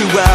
you too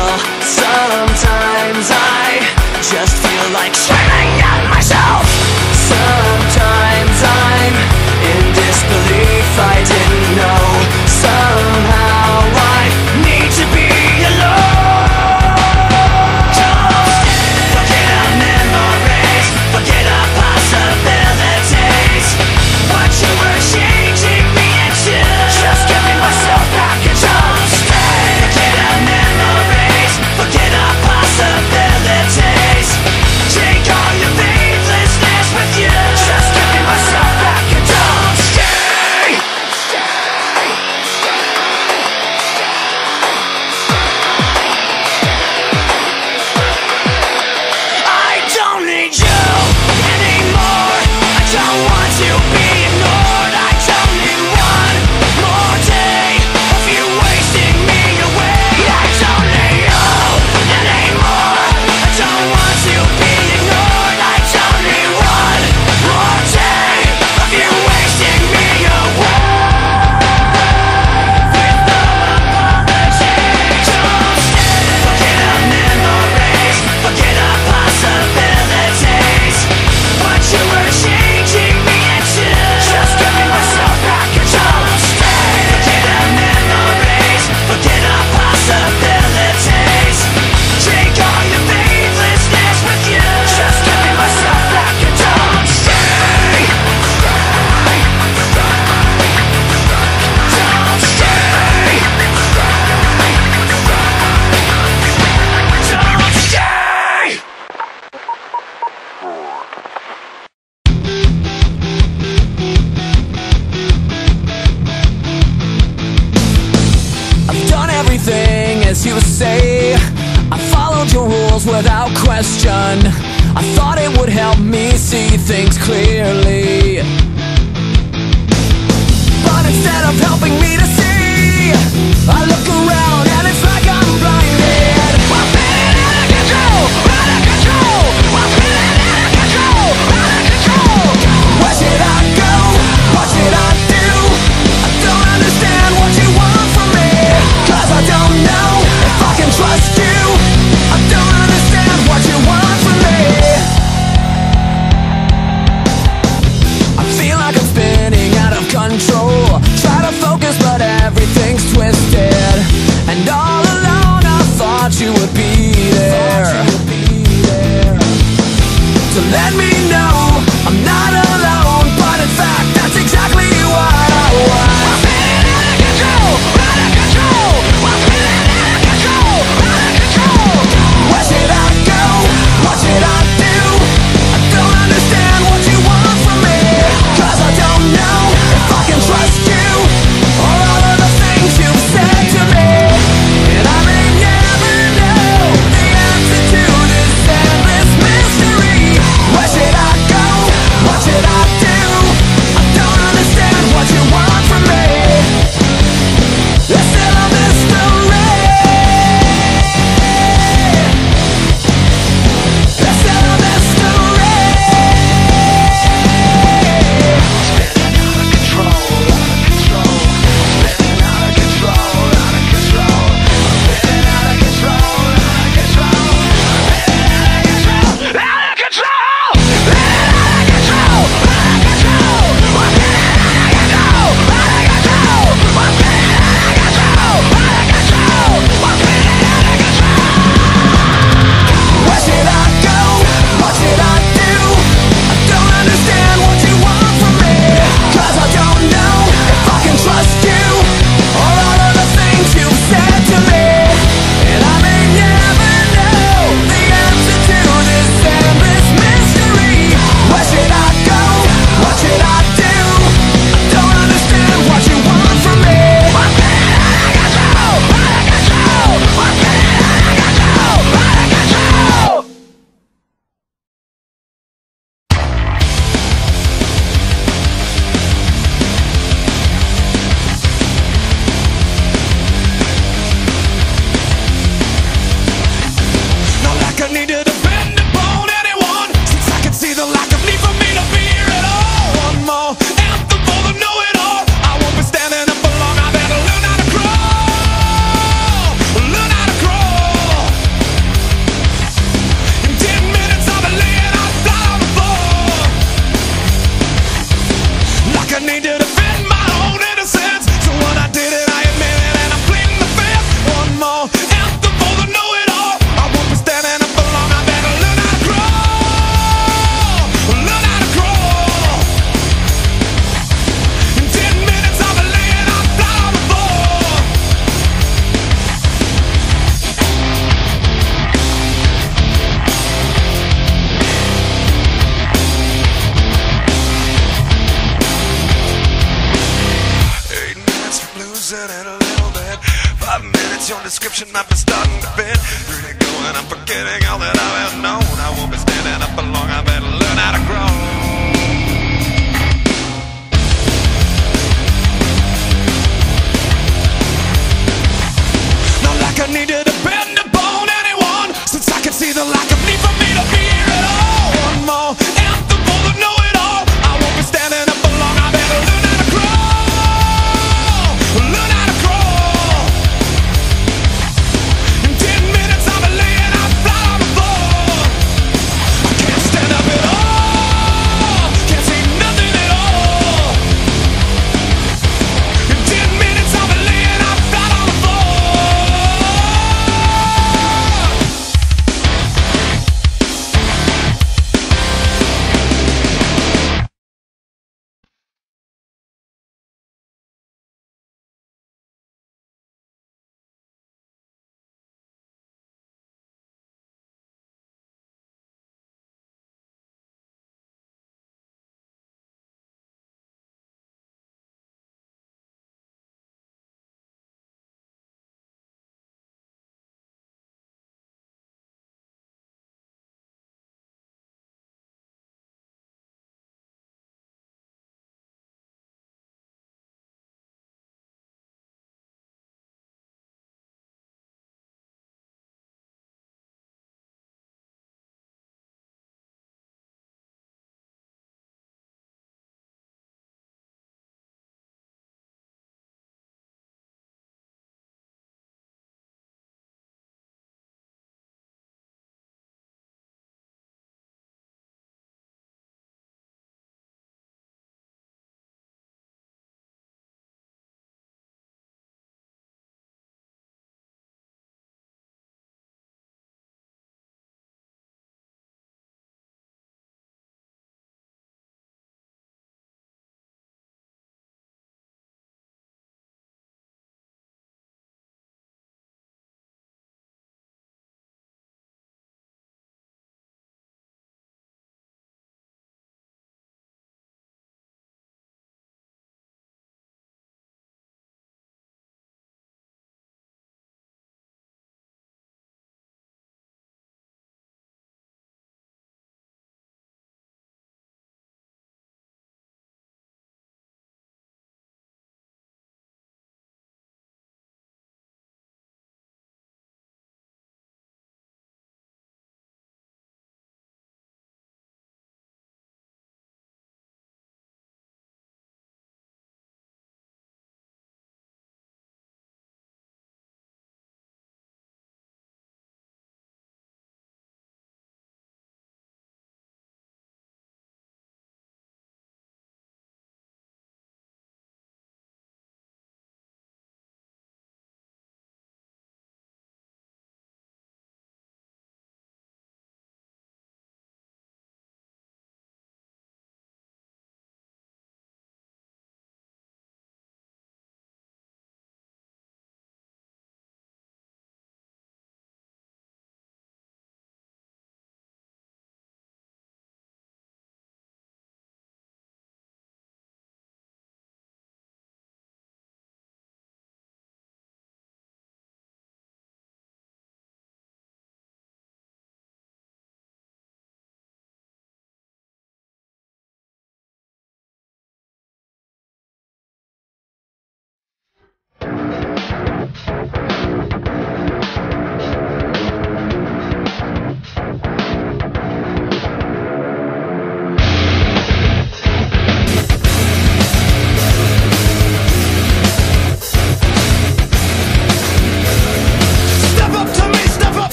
in it a little bit. Five minutes, your description, I've been starting to fit. go, and I'm forgetting all that I have known.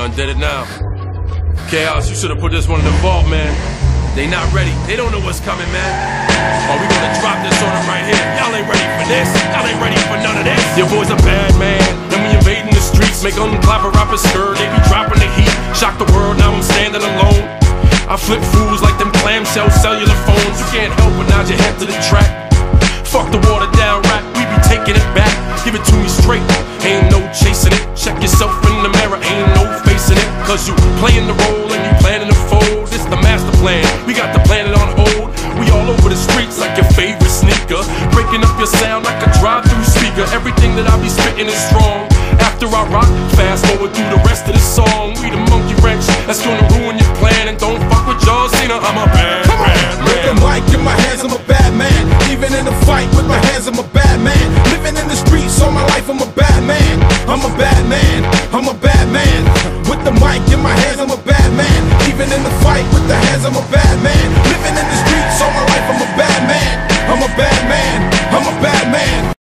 Done did it now. Chaos, you should have put this one in the vault, man. They not ready. They don't know what's coming, man. Are we gonna drop this on them right here? Y'all ain't ready for this. Y'all ain't ready for none of this. Your boy's a bad man. And we invading the streets, make them clap a rapper skirt. They be dropping the heat. Shock the world, now I'm standing alone. I flip fools like them clamshell cellular phones. You can't help but nod your head to the track. Fuck the water down rap, we be taking it back. Give it to me straight, ain't no chasing it. Everything that I be spitting is strong. After I rock, fast forward through the rest of the song. We the monkey wrench that's gonna ruin your plan. And don't fuck with John Cena, I'm a